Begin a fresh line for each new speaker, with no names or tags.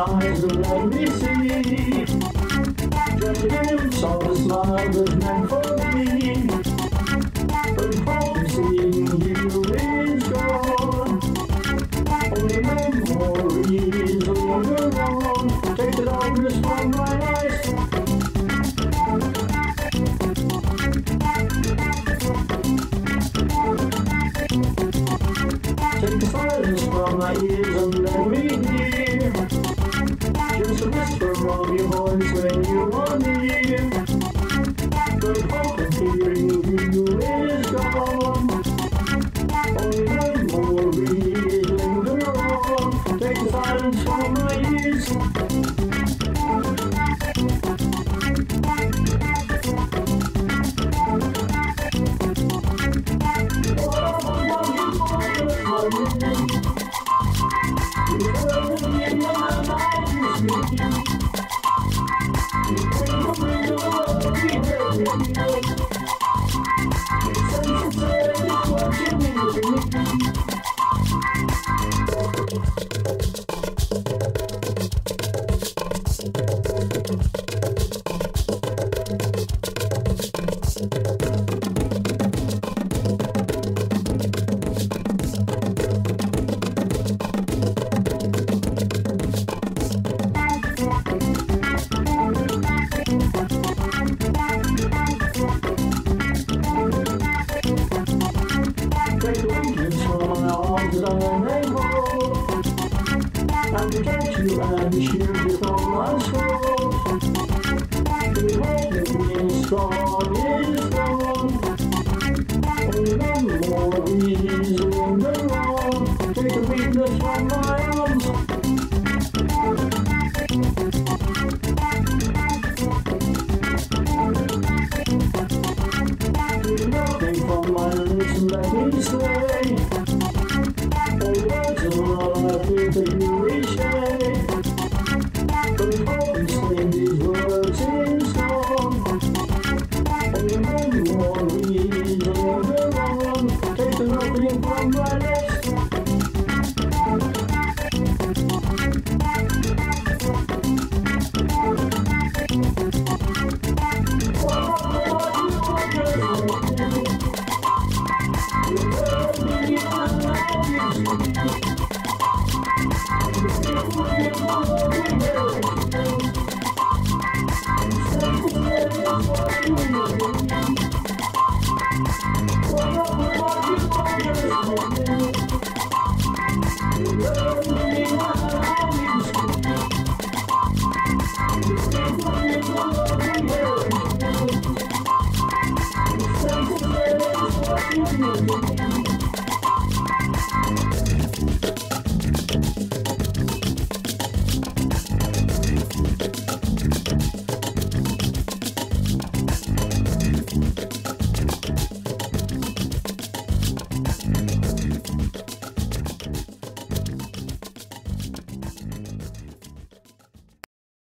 Eyes won't be seen. Just give him soft smile, Take the silence from my ears and let me Just a whisper of your voice when you want me. よろしくお願いします。and we hope you are shielded from us all. We hope that we in
Thank you.